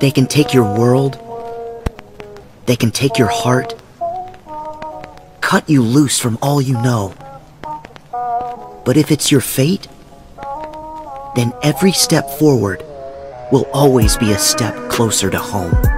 They can take your world. They can take your heart. Cut you loose from all you know. But if it's your fate, then every step forward will always be a step closer to home.